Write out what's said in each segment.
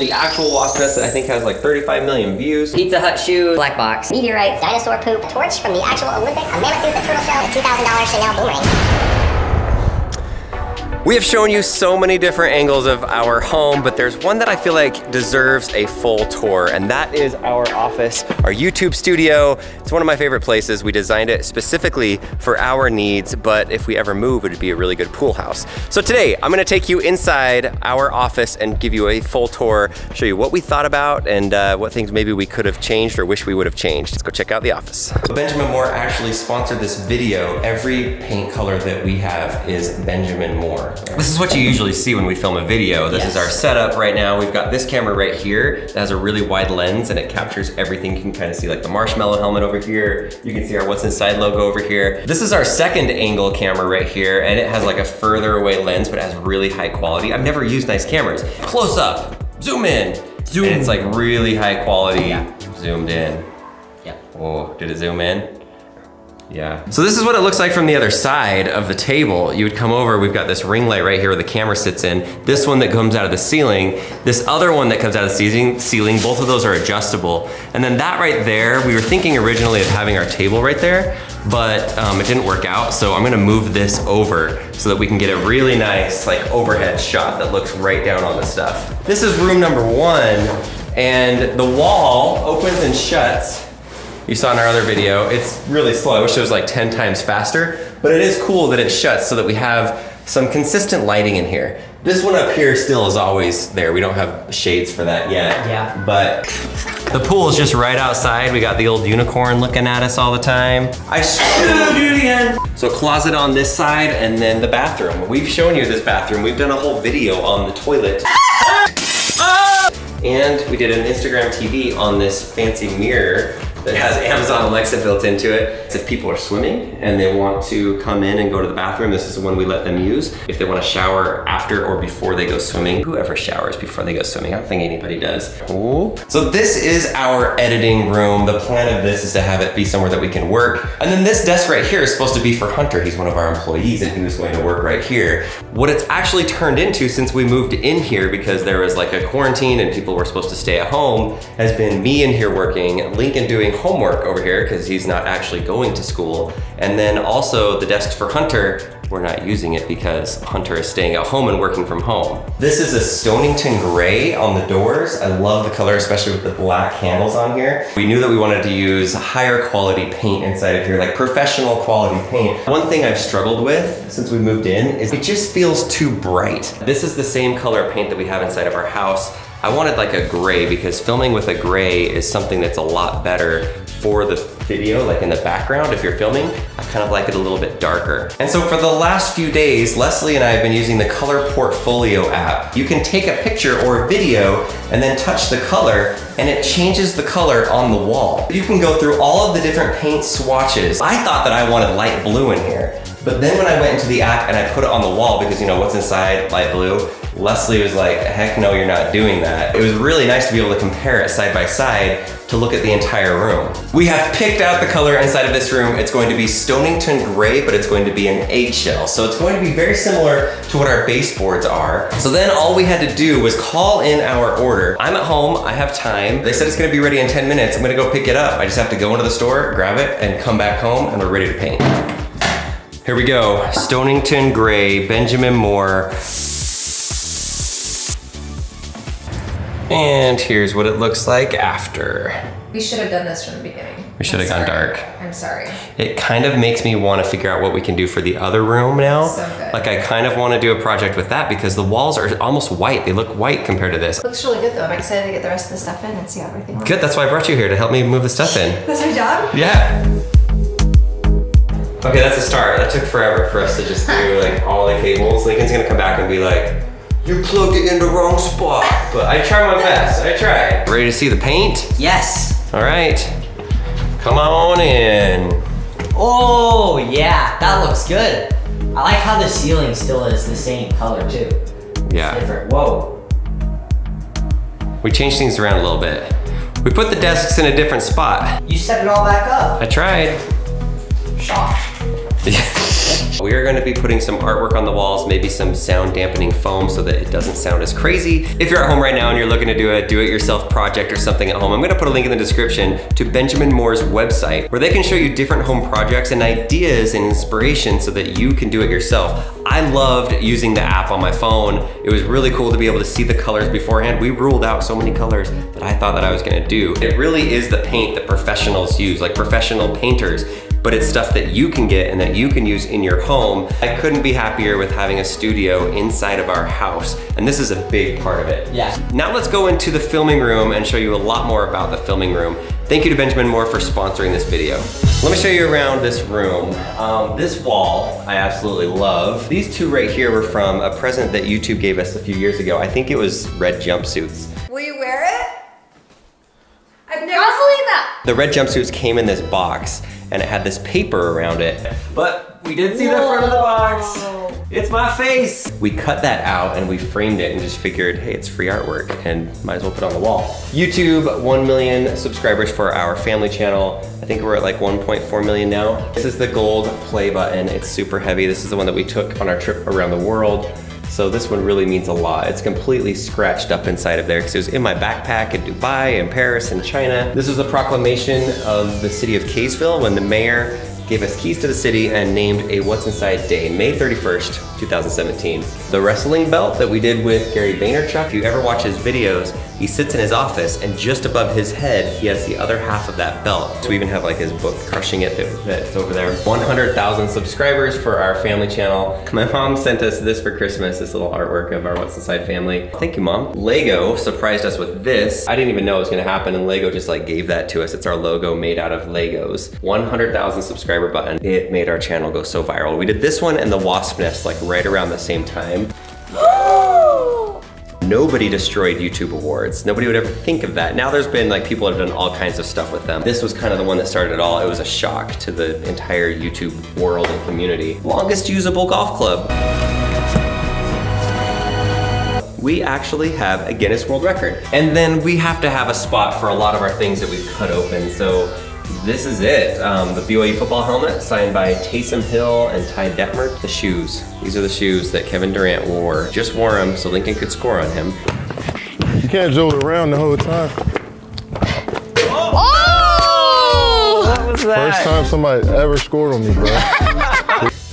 The actual wasp nest that I think has like 35 million views. Pizza Hut shoes, black box. Meteorites, dinosaur poop, torch from the actual Olympic, a mammoth tooth, a turtle shell, a $2,000 Chanel boomerang. We have shown you so many different angles of our home, but there's one that I feel like deserves a full tour, and that is our office, our YouTube studio. It's one of my favorite places. We designed it specifically for our needs, but if we ever move, it would be a really good pool house. So today, I'm gonna take you inside our office and give you a full tour, show you what we thought about and uh, what things maybe we could have changed or wish we would have changed. Let's go check out the office. Benjamin Moore actually sponsored this video. Every paint color that we have is Benjamin Moore. This is what you usually see when we film a video. This is our setup right now. We've got this camera right here that has a really wide lens and it captures everything. You can kind of see like the marshmallow helmet over here. You can see our What's Inside logo over here. This is our second angle camera right here and it has like a further away lens but it has really high quality. I've never used nice cameras. Close up, zoom in. Zoom. And it's like really high quality, Yeah. zoomed in. Yeah. Oh, did it zoom in? Yeah. So this is what it looks like from the other side of the table. You would come over, we've got this ring light right here where the camera sits in. This one that comes out of the ceiling. This other one that comes out of the ceiling, both of those are adjustable. And then that right there, we were thinking originally of having our table right there, but um, it didn't work out. So I'm gonna move this over so that we can get a really nice like overhead shot that looks right down on the stuff. This is room number one, and the wall opens and shuts you saw in our other video, it's really slow. I wish it was like 10 times faster, but it is cool that it shuts so that we have some consistent lighting in here. This one up here still is always there. We don't have shades for that yet. Yeah. But the pool is just right outside. We got the old unicorn looking at us all the time. I should do it again. So closet on this side and then the bathroom. We've shown you this bathroom. We've done a whole video on the toilet. Ah! Ah! And we did an Instagram TV on this fancy mirror that has Amazon Alexa built into it. So if people are swimming and they want to come in and go to the bathroom, this is the one we let them use. If they want to shower after or before they go swimming, whoever showers before they go swimming, I don't think anybody does. Ooh. So this is our editing room. The plan of this is to have it be somewhere that we can work. And then this desk right here is supposed to be for Hunter. He's one of our employees and he was going to work right here. What it's actually turned into since we moved in here because there was like a quarantine and people were supposed to stay at home has been me in here working, Lincoln doing homework over here because he's not actually going to school. And then also the desks for Hunter, we're not using it because Hunter is staying at home and working from home. This is a Stonington gray on the doors. I love the color, especially with the black handles on here. We knew that we wanted to use higher quality paint inside of here, like professional quality paint. One thing I've struggled with since we moved in is it just feels too bright. This is the same color paint that we have inside of our house. I wanted like a gray because filming with a gray is something that's a lot better for the video, like in the background, if you're filming, I kind of like it a little bit darker. And so for the last few days, Leslie and I have been using the Color Portfolio app. You can take a picture or a video and then touch the color and it changes the color on the wall. You can go through all of the different paint swatches. I thought that I wanted light blue in here, but then when I went into the app and I put it on the wall because you know what's inside light blue, Leslie was like, heck no, you're not doing that. It was really nice to be able to compare it side by side to look at the entire room. We have picked out the color inside of this room. It's going to be Stonington gray, but it's going to be an eggshell. So it's going to be very similar to what our baseboards are. So then all we had to do was call in our order. I'm at home, I have time. They said it's gonna be ready in 10 minutes. I'm gonna go pick it up. I just have to go into the store, grab it, and come back home, and we're ready to paint. Here we go, Stonington Gray, Benjamin Moore. And here's what it looks like after. We should have done this from the beginning. We should have I'm gone sorry. dark. I'm sorry. It kind of makes me want to figure out what we can do for the other room now. So good. Like I kind of want to do a project with that because the walls are almost white. They look white compared to this. Looks really good though. I'm excited to get the rest of the stuff in and see how everything looks. Good, that's why I brought you here to help me move the stuff in. That's my job? Yeah. Okay, that's a start. That took forever for us to just do like all the cables. Lincoln's gonna come back and be like, you plugged it in the wrong spot. But I try my best, I try. Ready to see the paint? Yes. All right, come on in. Oh, yeah, that looks good. I like how the ceiling still is the same color too. Yeah, Different. Whoa. we changed things around a little bit. We put the desks in a different spot. You set it all back up. I tried. Shocked. we are going to be putting some artwork on the walls, maybe some sound dampening foam so that it doesn't sound as crazy. If you're at home right now and you're looking to do a do-it-yourself project or something at home, I'm gonna put a link in the description to Benjamin Moore's website where they can show you different home projects and ideas and inspiration so that you can do it yourself. I loved using the app on my phone. It was really cool to be able to see the colors beforehand. We ruled out so many colors that I thought that I was gonna do. It really is the paint that professionals use, like professional painters but it's stuff that you can get and that you can use in your home. I couldn't be happier with having a studio inside of our house, and this is a big part of it. Yeah. Now let's go into the filming room and show you a lot more about the filming room. Thank you to Benjamin Moore for sponsoring this video. Let me show you around this room. Um, this wall, I absolutely love. These two right here were from a present that YouTube gave us a few years ago. I think it was red jumpsuits. Will you wear it? I've never seen that. The red jumpsuits came in this box and it had this paper around it. But we did see the front of the box. It's my face. We cut that out and we framed it and just figured, hey, it's free artwork and might as well put it on the wall. YouTube, 1 million subscribers for our family channel. I think we're at like 1.4 million now. This is the gold play button. It's super heavy. This is the one that we took on our trip around the world. So this one really means a lot. It's completely scratched up inside of there because it was in my backpack in Dubai and Paris and China. This is a proclamation of the city of Kaysville when the mayor gave us keys to the city and named a What's Inside Day, May 31st, 2017. The wrestling belt that we did with Gary Vaynerchuk, if you ever watch his videos, he sits in his office and just above his head, he has the other half of that belt. So we even have like his book, Crushing It, that, that's over there. 100,000 subscribers for our family channel. My mom sent us this for Christmas, this little artwork of our What's Inside family. Thank you, mom. Lego surprised us with this. I didn't even know it was gonna happen and Lego just like gave that to us. It's our logo made out of Legos. 100,000 subscriber button. It made our channel go so viral. We did this one and the wasp nest like right around the same time. Nobody destroyed YouTube awards. Nobody would ever think of that. Now there's been like people have done all kinds of stuff with them. This was kind of the one that started it all. It was a shock to the entire YouTube world and community. Longest usable golf club. We actually have a Guinness World Record. And then we have to have a spot for a lot of our things that we've cut open. So this is it. Um, the BYU football helmet signed by Taysom Hill and Ty Detmer. The shoes. These are the shoes that Kevin Durant wore. Just wore them so Lincoln could score on him. You can't jolt around the whole time. Oh! What was that? First time somebody ever scored on me, bro.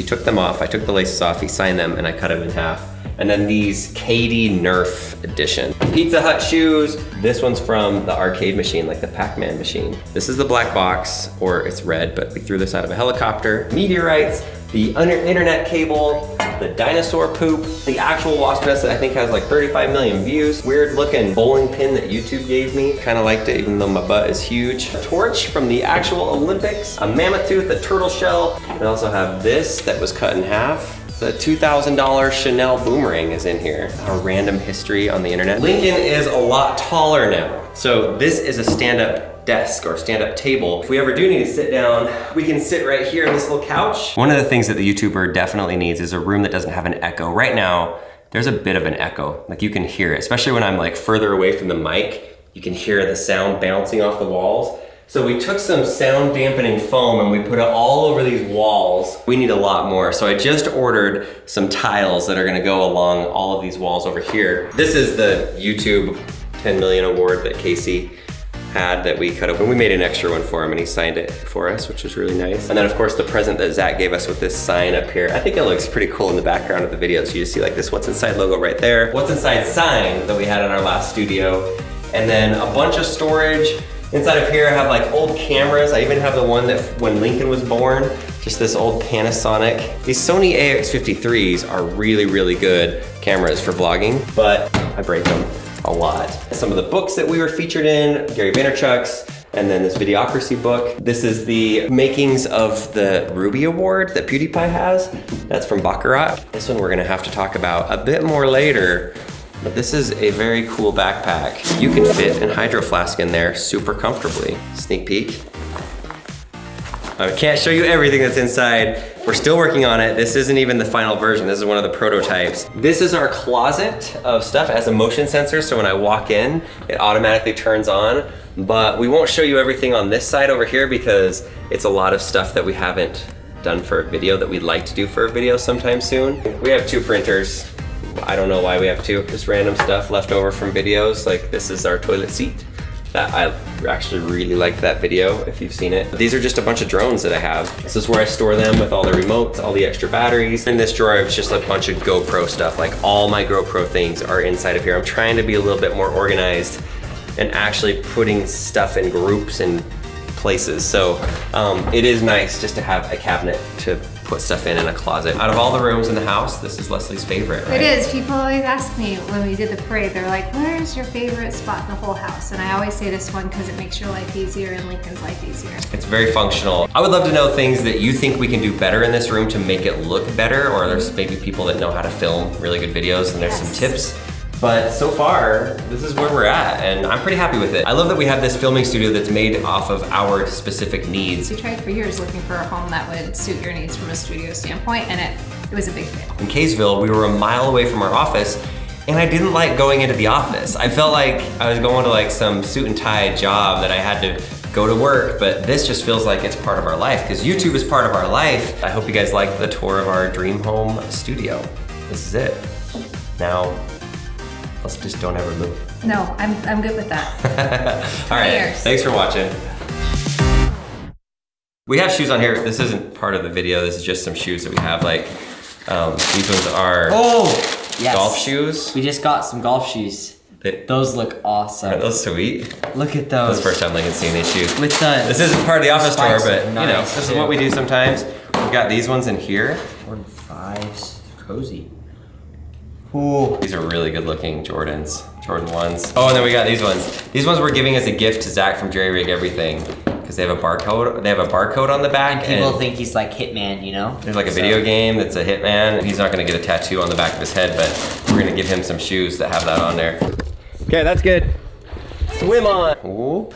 He took them off. I took the laces off. He signed them and I cut them in half. And then these KD Nerf edition. Pizza Hut shoes. This one's from the arcade machine, like the Pac-Man machine. This is the black box, or it's red, but we threw this out of a helicopter. Meteorites, the internet cable, the dinosaur poop, the actual wasp nest that I think has like 35 million views. Weird looking bowling pin that YouTube gave me. Kind of liked it even though my butt is huge. A torch from the actual Olympics, a mammoth tooth, a turtle shell. We also have this that was cut in half. The $2,000 Chanel boomerang is in here. A random history on the internet. Lincoln is a lot taller now. So this is a stand-up desk or stand-up table. If we ever do need to sit down, we can sit right here on this little couch. One of the things that the YouTuber definitely needs is a room that doesn't have an echo. Right now, there's a bit of an echo. Like you can hear it, especially when I'm like further away from the mic, you can hear the sound bouncing off the walls. So we took some sound dampening foam and we put it all over these walls. We need a lot more. So I just ordered some tiles that are gonna go along all of these walls over here. This is the YouTube 10 million award that Casey had that we cut open. We made an extra one for him and he signed it for us, which was really nice. And then of course the present that Zach gave us with this sign up here. I think it looks pretty cool in the background of the video. So you just see like this What's Inside logo right there. What's Inside sign that we had in our last studio. And then a bunch of storage. Inside of here I have like old cameras. I even have the one that when Lincoln was born, just this old Panasonic. These Sony AX53s are really, really good cameras for vlogging, but I break them a lot. Some of the books that we were featured in, Gary Vaynerchuk's, and then this videocracy book. This is the makings of the Ruby Award that PewDiePie has. That's from Baccarat. This one we're gonna have to talk about a bit more later, but this is a very cool backpack. You can fit an hydro flask in there super comfortably. Sneak peek. I can't show you everything that's inside. We're still working on it. This isn't even the final version. This is one of the prototypes. This is our closet of stuff. It has a motion sensor, so when I walk in, it automatically turns on. But we won't show you everything on this side over here because it's a lot of stuff that we haven't done for a video that we'd like to do for a video sometime soon. We have two printers. I don't know why we have two. Just random stuff left over from videos. Like this is our toilet seat. I actually really liked that video if you've seen it. These are just a bunch of drones that I have. This is where I store them with all the remotes, all the extra batteries. In this drawer, it's just a bunch of GoPro stuff. Like all my GoPro things are inside of here. I'm trying to be a little bit more organized and actually putting stuff in groups and places. So um, it is nice just to have a cabinet to put stuff in in a closet. Out of all the rooms in the house, this is Leslie's favorite, right? It is. People always ask me when we did the parade, they're like, where's your favorite spot in the whole house? And I always say this one because it makes your life easier and Lincoln's life easier. It's very functional. I would love to know things that you think we can do better in this room to make it look better, or there's mm-hmm. maybe people that know how to film really good videos and there's Yes. some tips. But so far, this is where we're at, and I'm pretty happy with it. I love that we have this filming studio that's made off of our specific needs. We tried for years looking for a home that would suit your needs from a studio standpoint, and it, it was a big fail. In Kaysville, we were a mile away from our office, and I didn't like going into the office. I felt like I was going to like some suit and tie job that I had to go to work, but this just feels like it's part of our life because YouTube is part of our life. I hope you guys like the tour of our dream home studio. This is it. Now, let's just don't ever move. No, I'm, I'm good with that. All right, Cheers. thanks for watching. We have shoes on here. This isn't part of the video. This is just some shoes that we have. Like, um, these ones are Oh, yes. golf shoes. We just got some golf shoes. They, Those look awesome. are those sweet? Look at That was those. the first time Lincoln's seen these shoes. With the This isn't part of the office tour, but are you know, nice, this is what we do sometimes. We've got these ones in here. Jordan fives, cozy. Ooh. These are really good looking Jordans. Jordan ones. Oh, and then we got these ones. These ones we're giving as a gift to Zach from Jerry Rig Everything. Because they have a barcode. They have a barcode on the back. And People and think he's like Hitman, you know? There's like a So- video game that's a hitman. He's not gonna get a tattoo on the back of his head, but we're gonna give him some shoes that have that on there. Okay, that's good. Swim on. Ooh.